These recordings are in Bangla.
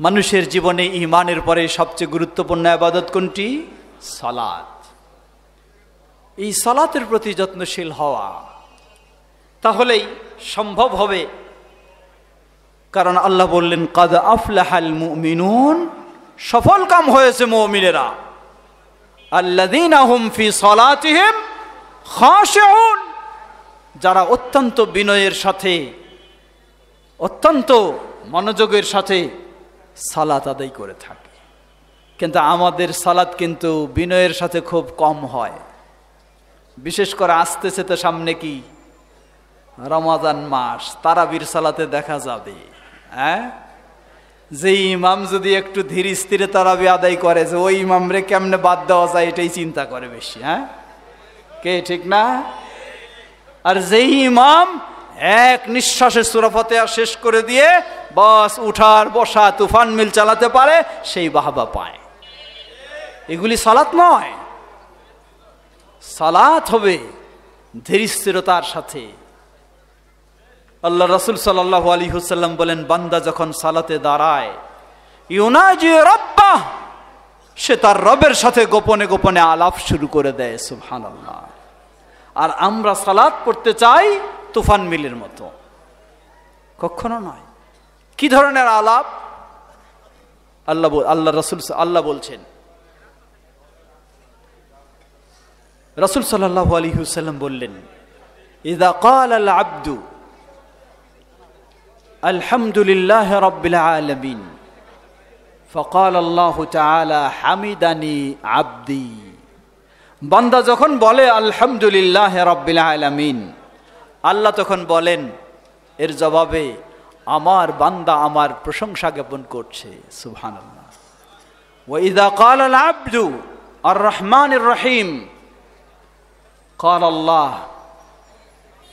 মানুষের জীবনে ইমানের পরে সবচেয়ে গুরুত্বপূর্ণ আবাদত কোনটি? সালাত। এই সালাতের প্রতি যত্নশীল হওয়া। তাহলেই সম্ভব হবে। কারণ আল্লাহ বললেন, কাদ আফলাহাল মুমিনুন সফল কাম হয়েছে মুমিনেরা। আল্লাযীনা হুম ফি সালাতিহিম খাশিউন। যারা অত্যন্ত বিনয়ের সাথে, অত্যন্ত মনোযোগের সাথে সালাত আদায় করে থাকে। কিন্তু আমাদের সালাত কিন্তু বিনয়ের সাথে খুব কম হয়। বিশেষ করে আসতেছে তো সামনে কি? রমাজান মাস, তারাবির সালাতে দেখা যাবে হ্যাঁ? যে ইমাম যদি একটু ধীর স্থিরে তারাবি আদায় করে, যে ওই ইমামরে কেমনে বাদ দেওয়া যায় এটাই চিন্তা করে বেশি হ্যাঁ? কে, ঠিক না? আর যেই ইমাম এক নিঃশ্বাসে সুরাফতে শেষ করে দিয়ে বাস উঠার, বসা, তুফান মিল চালাতে পারে, সেই বাহবা পায়। এগুলি সালাত নয়। সালাত হবে ধীরস্থিরতার সাথে। আল্লাহ রসুল সাল্লাহ আলী হুসাল্লাম বলেন, বান্দা যখন সালাতে দাঁড়ায়, ইউনাজি রব্বা, সে তার রবের সাথে গোপনে গোপনে আলাপ শুরু করে দেয় সুবহান আর আমরা সালাত পড়তে চাই তুফান মিলের মতো। কখনো নয়। কি ধরনের আলাপ? আল্লাহ আল্লাহ রসুল আল্লাহ বলছেন। রসুল সাল্লাহ আলী হুসাল্লাম বললেন, ইদা কাল আল আব্দু আলহামদুলিল্লাহ রব্বিল আলমিন, ফকাল আল্লাহ তাআলা হামিদানি আব্দি। বান্দা যখন বলে, আলহামদুলিল্লাহ রব্বিল আলামিন আল্লাহ তখন বলেন, এর জবাবে আমার বান্দা আমার প্রশংসা জ্ঞাপন করছে। সুহান ওয়াইদা কাল আল আব্দু আর রহমান রহিম কাল আল্লাহ,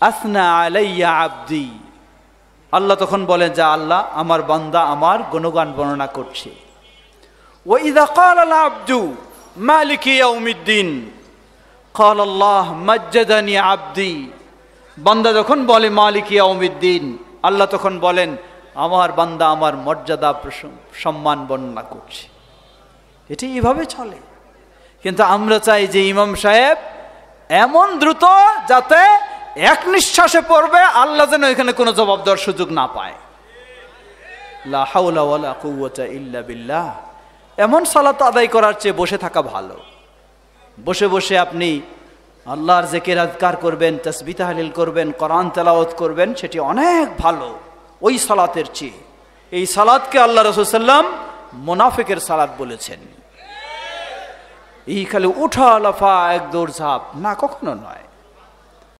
আসনা আলাইয়া আব্দি। আল্লাহ তখন বলেন, যে আল্লাহ আমার বান্দা আমার গুণগান বর্ণনা করছে। ওয়াইদা কাল আল আব্দু মালিকিয়া উমিদ্দিন কাল আল্লাহ, মজ্জাদানি আব্দি। বান্দা যখন বলে মালিক ইয়াউমিদ্দিন আল্লাহ তখন বলেন, আমার বান্দা আমার মর্যাদা সম্মান বর্ণনা করছে। এটি এভাবে চলে। কিন্তু আমরা চাই যে ইমাম সাহেব এমন দ্রুত যাতে এক নিঃশ্বাসে পড়বে, আল্লাহ যেন এখানে কোনো জবাব দেওয়ার সুযোগ না পায়। ইল্লা বিল্লাহ। এমন সালাত আদায় করার চেয়ে বসে থাকা ভালো। বসে বসে আপনি আল্লাহর জেকের আজকার করবেন তসবি তাহলিল করবেন, কোরআন তেলাওত করবেন, সেটি অনেক ভালো। ওই সালাতের চেয়ে। এই সালাদকে আল্লাহ রসুল্লাম মোনাফেকের সালাদ বলেছেন। এই খালি উঠা লাফা এক দৌড় ঝাঁপ না, কখনো নয়।